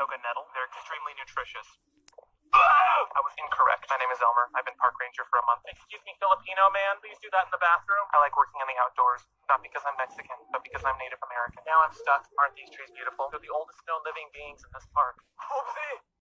Saratoga nettle. They're extremely nutritious. Ah! I was incorrect. My name is Elmer. I've been park ranger for a month. Excuse me, Filipino man. Please do that in the bathroom. I like working in the outdoors, not because I'm Mexican, but because I'm Native American. Now I'm stuck. Aren't these trees beautiful? They're the oldest known living beings in this park.